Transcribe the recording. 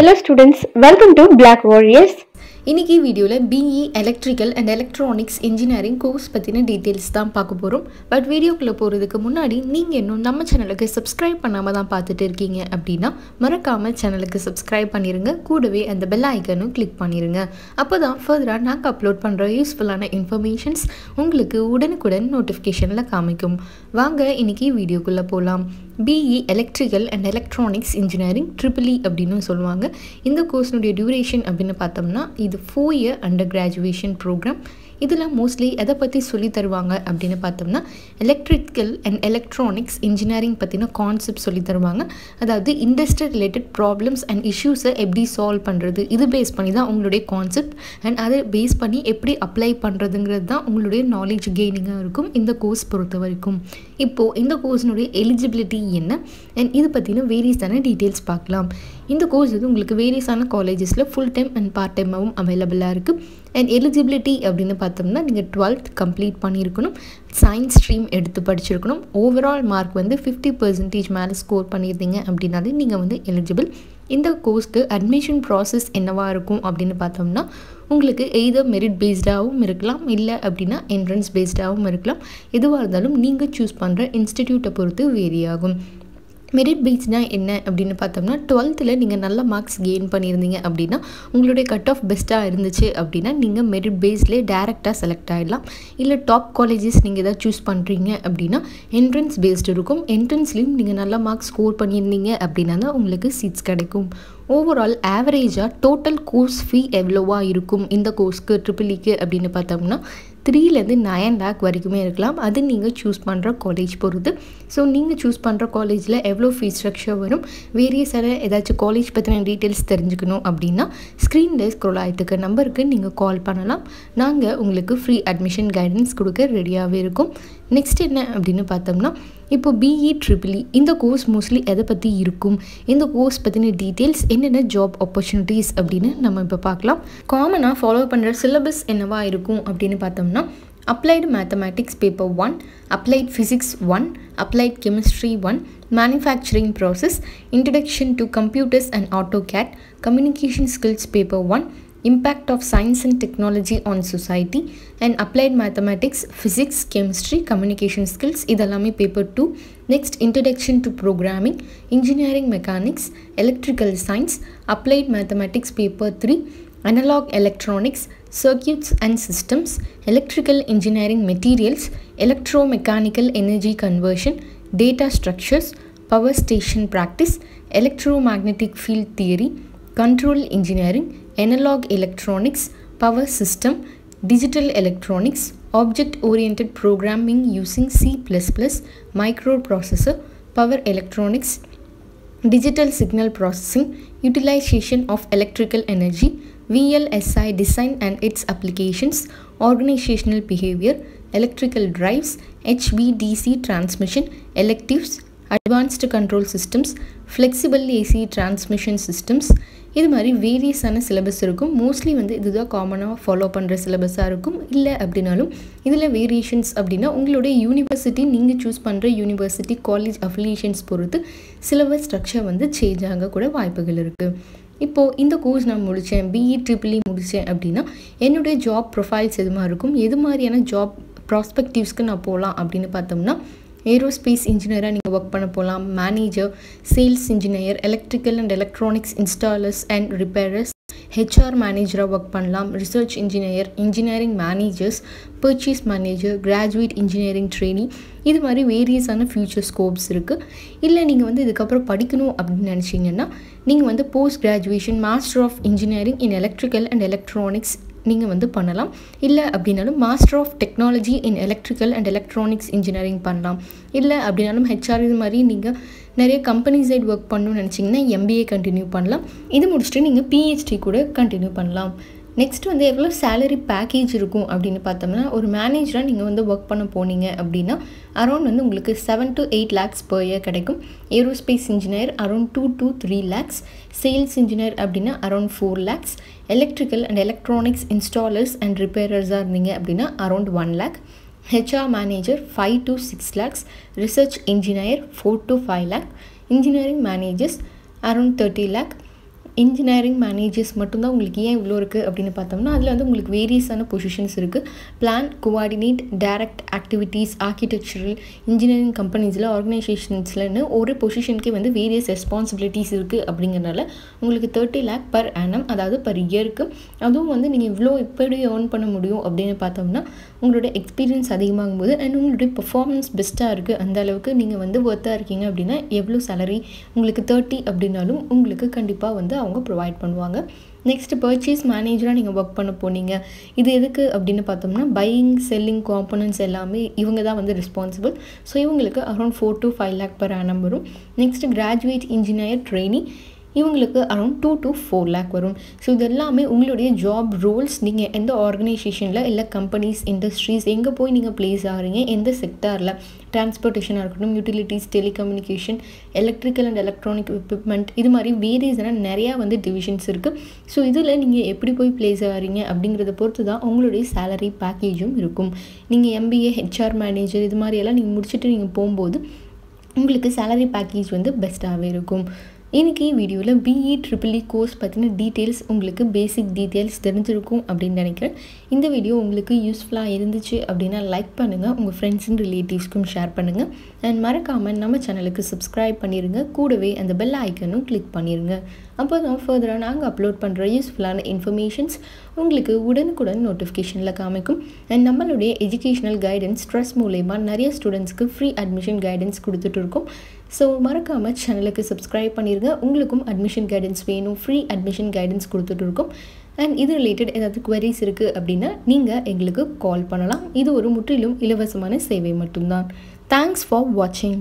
Hello students welcome to black warriors இன்றைக்கி வீடியோவில் BE electrical and electronics engineering course பற்றின details தான் பார்க்க போகிறோம் பட் வீடியோக்குள்ளே போகிறதுக்கு முன்னாடி நீங்கள் இன்னும் நம்ம சேனலுக்கு சப்ஸ்கிரைப் பண்ணாமல் தான் பார்த்துட்டு இருக்கீங்க அப்படின்னா மறக்காமல் சேனலுக்கு சப்ஸ்கிரைப் பண்ணிடுங்க கூடவே அந்த பெல் ஐக்கனும் கிளிக் பண்ணிடுங்க அப்போ தான் ஃபர்தராக நாங்கள் அப்லோட் பண்ணுற யூஸ்ஃபுல்லான இன்ஃபர்மேஷன்ஸ் உங்களுக்கு உடனுக்குடன் நோட்டிஃபிகேஷனில் காமிக்கும். வாங்க இன்னைக்கு வீடியோக்குள்ளே போகலாம் BE electrical and electronics engineering triple E அப்படின்னு சொல்லுவாங்க. இந்த கோர்ஸினுடைய டியூரேஷன் அப்படின்னு பார்த்தோம்னா இது four year under graduation program இதில் மோஸ்ட்லி எதை பற்றி சொல்லி தருவாங்க அப்படின்னு பார்த்தோம்னா எலக்ட்ரிக்கல் அண்ட் எலக்ட்ரானிக்ஸ் இன்ஜினியரிங் பற்றின கான்செப்ட் சொல்லி தருவாங்க. அதாவது இண்டஸ்ட்ரி ரிலேட்டட் ப்ராப்ளம்ஸ் அண்ட் இஷ்யூஸை எப்படி சால்வ் பண்ணுறது இது பேஸ் பண்ணி தான் உங்களுடைய கான்செப்ட் அண்ட் அதை பேஸ் பண்ணி எப்படி அப்ளை பண்ணுறதுங்கிறது தான் உங்களுடைய நாலேஜ் கெய்னிங்காக இருக்கும் இந்த கோர்ஸ் பொறுத்த வரைக்கும். இப்போது இந்த கோர்ஸினுடைய எலிஜிபிலிட்டி என்ன? அண்ட் இது பற்றின வேரியஸான டீட்டெயில்ஸ் பார்க்கலாம். இந்த கோர்ஸ் வந்து உங்களுக்கு வேரியஸான காலேஜஸில் ஃபுல் டைம் அண்ட் பார்ட் டைமாகவும் அவைலபிளாக இருக்குது அண்ட் எலிஜிபிலிட்டி அப்படின்னு பார்த்தோம்னா நீங்கள் டுவெல்த் கம்ப்ளீட் பண்ணியிருக்கணும். சயின்ஸ் ஸ்ட்ரீம் எடுத்து படிச்சிருக்கணும். ஓவரால் மார்க் வந்து ஃபிஃப்டி பர்சன்டேஜ் மேலே ஸ்கோர் பண்ணியிருந்தீங்க அப்படின்னாலே நீங்கள் வந்து எலிஜிபிள் இந்த கோர்ஸ்க்கு அட்மிஷன் ப்ராசஸ் என்னவாக இருக்கும் அப்படின்னு பார்த்தோம்னா உங்களுக்கு எய்தர் மெரிட் பேஸ்டாகவும் இருக்கலாம் இல்லை அப்படின்னா என்ட்ரன்ஸ் பேஸ்டாகவும் இருக்கலாம். எதுவாக இருந்தாலும் நீங்கள் சூஸ் பண்ணுற இன்ஸ்டிடியூட்டை பொறுத்து வேரி ஆகும். மெரிட் பேஸ்னால் என்ன அப்படின்னு பார்த்தோம்னா டுவெல்த்தில் நீங்கள் நல்ல மார்க்ஸ் கெயின் பண்ணியிருந்தீங்க அப்படின்னா உங்களுடைய கட் ஆஃப் பெஸ்ட்டாக இருந்துச்சு அப்படின்னா நீங்கள் மெரிட் பேஸ்லேயே டேரெக்டாக செலக்ட் ஆகிடலாம் இல்லை டாப் காலேஜஸ் நீங்கள் எதாவது சூஸ் பண்ணுறீங்க அப்படின்னா என்ட்ரன்ஸ் பேஸ்டு இருக்கும். என்ட்ரன்ஸ்லேயும் நீங்கள் நல்ல மார்க்ஸ் ஸ்கோர் பண்ணியிருந்தீங்க அப்படின்னா தான் உங்களுக்கு சீட்ஸ் கிடைக்கும். ஓவரால் ஆவரேஜாக டோட்டல் கோர்ஸ் ஃபீ எவ்வளோவா இருக்கும்? இந்த கோர்ஸ்க்கு ட்ரிபிளிக்கு e அப்படின்னு பார்த்தோம்னா த்ரீலேருந்து நயன் லேக் வரைக்குமே இருக்கலாம். அது நீங்கள் சூஸ் பண்ணுற காலேஜ் பொறுத்து. ஸோ நீங்கள் சூஸ் பண்ணுற காலேஜில் எவ்வளோ ஃபீஸ் ஸ்ட்ரக்சர் வரும்? வேரியஸான ஏதாச்சும் காலேஜ் பற்றின டீட்டெயில்ஸ் தெரிஞ்சுக்கணும் அப்படின்னா ஸ்க்ரீனில் ஸ்க்ரோல் ஆகிட்டுக்க நம்பருக்கு நீங்கள் கால் பண்ணலாம். நாங்கள் உங்களுக்கு ஃப்ரீ அட்மிஷன் கைடன்ஸ் கொடுக்க ரெடியாகவே இருக்கும். நெக்ஸ்ட் என்ன அப்படின்னு பார்த்தோம்னா இப்போ பிஇ ட்ரிபிளி e, இந்த கோர்ஸ் மோஸ்ட்லி எதை பற்றி இருக்கும்? இந்த கோர்ஸ் பற்றின டீட்டெயில்ஸ் என்னென்ன ஜாப் ஆப்பர்ச்சுனிட்டிஸ் அப்படின்னு நம்ம இப்போ பார்க்கலாம். காமனாக ஃபாலோ பண்ணுற சிலபஸ் என்னவா இருக்கும் அப்படின்னு பார்த்தோம்னா applied mathematics paper one applied physics one applied chemistry one manufacturing process introduction to computers and AutoCAD communication skills paper one impact of science and technology on society and applied mathematics physics chemistry communication skills இதெல்லாமே paper two next introduction to programming engineering mechanics electrical science applied mathematics paper three analogue electronics circuits and systems electrical engineering materials electromechanical energy conversion data structures power station practice electromagnetic field theory control engineering, analog electronics, power system, digital electronics, object oriented programming using C, microprocessor, power electronics, digital signal processing, utilization of electrical energy, VLSI design and its applications, organizational behavior, electrical drives, HVDC transmission, electives, advanced control systems flexible AC transmission systems இது மாதிரி வேரியஸான syllabus இருக்கும். Mostly வந்து இதுதான் காமனாக follow பண்ணுற சிலபஸாக இருக்கும். இல்லை அப்படின்னாலும் இதில் வேரியேஷன்ஸ் அப்படின்னா உங்களுடைய யூனிவர்சிட்டி நீங்கள் சூஸ் பண்ணுற யூனிவர்சிட்டி காலேஜ் அஃபிலியேஷன்ஸ் பொறுத்து சிலபஸ் ஸ்ட்ரக்சர் வந்து சேஞ்ச் ஆக கூட வாய்ப்புகள் இருக்குது இப்போது இந்த கோர்ஸ் நான் முடித்தேன் பிஇ ட்ரிபிள் e முடித்தேன் அப்படின்னா என்னுடைய ஜாப் ப்ரொஃபைல்ஸ் எது மாதிரி இருக்கும்? எது மாதிரியான ஜாப் ப்ராஸ்பெக்டிவ்ஸ்க்கு நான் போகலாம் அப்படின்னு பார்த்தோம்னா ஏரோஸ்பேஸ் இன்ஜினியராக நீங்கள் ஒர்க் பண்ண போகலாம் manager sales engineer electrical and electronics installers and repairers HR மேனேஜராக ஒர்க் பண்ணலாம். Research engineer engineering managers purchase manager graduate engineering trainee இது மாதிரி வேரியஸான ஃப்யூச்சர் ஸ்கோப்ஸ் இருக்குது இல்லை நீங்கள் வந்து இதுக்கப்புறம் படிக்கணும் அப்படின்னு நினச்சிங்கன்னா நீங்கள் வந்து post graduation master of engineering in electrical and electronics நீங்கள் வந்து பண்ணலாம். இல்லை அப்படின்னாலும் master of technology in electrical and electronics engineering பண்ணலாம். இல்லை அப்படின்னாலும் ஹெச்ஆர் இது மாதிரி நீங்கள் நிறைய கம்பெனி சைட் ஒர்க் பண்ணணும்னு நினச்சிங்கன்னா எம்பிஏ கண்டினியூ பண்ணலாம். இது முடிச்சுட்டு நீங்கள் பிஹெச்டி கூட கண்டினியூ பண்ணலாம். நெக்ஸ்ட் வந்து எவ்வளோ சேலரி பேக்கேஜ் இருக்கும் அப்படின்னு பார்த்தோம்னா ஒரு மேனேஜராக நீங்கள் வந்து ஒர்க் பண்ண போனீங்க அப்படின்னா அரௌண்ட் வந்து உங்களுக்கு seven to eight lakhs per year கிடைக்கும். Aerospace engineer around two to three lakhs sales engineer அப்படின்னா around four lakhs electrical and electronics installers and ரிப்பேரர்ஸாக இருந்தீங்க அப்படின்னா around one lakh HR manager five to six lakhs research engineer four to five lakh engineering managers around thirty lakh engineering managers மட்டும்தான் உங்களுக்கு ஏன் இவ்வளோ இருக்குது அப்படின்னு பார்த்தோம்னா அதில் வந்து உங்களுக்கு வேரியஸான பொசிஷன்ஸ் இருக்குது plan coordinate direct activities architectural engineering கம்பெனிஸில் ஆர்கனைசேஷன்ஸ்லன்னு ஒரு பொசிஷனுக்கே வந்து வேரியஸ் ரெஸ்பான்சிபிலிட்டிஸ் இருக்குது அப்படிங்கிறனால உங்களுக்கு தேர்ட்டி லேக் பர் ஆனம் அதாவது பர் இயருக்கு அதுவும் வந்து நீங்கள் இவ்வளோ எப்படி ஏர்ன் பண்ண முடியும் அப்படின்னு பார்த்தோம்னா உங்களோட எக்ஸ்பீரியன்ஸ் அதிகமாகும் போது அண்ட் உங்களுடைய பெர்ஃபார்மன்ஸ் பெஸ்ட்டாக இருக்குது அந்த அளவுக்கு நீங்கள் வந்து ஒர்த்தாக இருக்கீங்க அப்படின்னா எவ்வளோ சேலரி உங்களுக்கு தேர்ட்டி அப்படின்னாலும் உங்களுக்கு கண்டிப்பாக வந்து அவங்க ப்ரொவைட் பண்ணுவாங்க. நெக்ஸ்ட் பர்ச்சேஸ் மேனேஜராக நீங்கள் ஒர்க் பண்ண போனீங்க. இது எதுக்கு அப்படின்னு பார்த்தோம்னா பையிங் செல்லிங் காம்பனன்ட்ஸ் எல்லாமே இவங்க தான் வந்து ரெஸ்பான்சிபிள் ஸோ இவங்களுக்கு around four to five lakh per annum வரும். நெக்ஸ்ட் கிராஜுவேட் இன்ஜினியர் ட்ரெயினி இவங்களுக்கு around two to four lakh வரும். ஸோ இது எல்லாமே உங்களுடைய ஜாப் ரோல்ஸ் நீங்கள் எந்த ஆர்கனைசேஷனில் இல்லை கம்பெனிஸ் இண்டஸ்ட்ரீஸ் எங்கே போய் நீங்கள் ப்ளேஸ் ஆகிறீங்க எந்த செக்டாரில் டிரான்ஸ்போர்ட்டேஷனாக இருக்கட்டும் utilities telecommunication electrical and electronic equipment இது மாதிரி வேரியஸான நிறையா வந்து டிவிஷன்ஸ் இருக்குது ஸோ இதில் நீங்கள் எப்படி போய் ப்ளேஸ் ஆகிறீங்க அப்படிங்கிறத பொறுத்து தான் உங்களுடைய சேலரி பேக்கேஜும் இருக்கும். நீங்கள் எம்பிஏ ஹெச்ஆர் மேனேஜர் இது மாதிரியெல்லாம் நீங்கள் முடிச்சுட்டு நீங்கள் போகும்போது உங்களுக்கு சேலரி பேக்கேஜ் வந்து பெஸ்ட்டாகவே இருக்கும். இன்றைக்கி வீடியோவில் பிஇ ட்ரிபிள் இ கோர்ஸ் பற்றின டீட்டெயில்ஸ் உங்களுக்கு பேசிக் டீட்டெயில்ஸ் தெரிஞ்சிருக்கும் அப்படின்னு நினைக்கிறேன். இந்த வீடியோ உங்களுக்கு யூஸ்ஃபுல்லாக இருந்துச்சு அப்படின்னா லைக் பண்ணுங்கள் உங்கள் ஃப்ரெண்ட்ஸ் அண்ட் ரிலேட்டிவ்ஸ்க்கும் ஷேர் பண்ணுங்கள் அண்ட் மறக்காமல் நம்ம சேனலுக்கு சப்ஸ்கிரைப் பண்ணிடுங்க கூடவே அந்த பெல் ஐக்கனும் கிளிக் பண்ணிடுங்க அப்போ தான் ஃபர்தராக நாங்கள் அப்லோட் பண்ணுற யூஸ்ஃபுல்லான இன்ஃபர்மேஷன்ஸ் உங்களுக்கு உடனுக்குடன் நோட்டிஃபிகேஷனில் காமிக்கும். அண்ட் நம்மளுடைய எஜுகேஷனல் கைடன்ஸ் ட்ரஸ்ட் மூலயமா நிறைய ஸ்டூடெண்ட்ஸ்க்கு ஃப்ரீ அட்மிஷன் கைடன்ஸ் கொடுத்துட்டு இருக்கோம். ஸோ மறக்காமல் சேனலுக்கு சப்ஸ்கிரைப் பண்ணிடுங்க உங்களுக்கும் அட்மிஷன் கைடன்ஸ் வேணும். ஃப்ரீ அட்மிஷன் கைடன்ஸ் கொடுத்துட்டு இருக்கோம். அண்ட் இது ரிலேட்டட் ஏதாவது குவரிஸ் இருக்குது அப்படின்னா நீங்கள் எங்களுக்கு கால் பண்ணலாம். இது ஒரு முற்றிலும் இலவசமான சேவை மட்டும்தான். தேங்க்ஸ் ஃபார் வாட்சிங்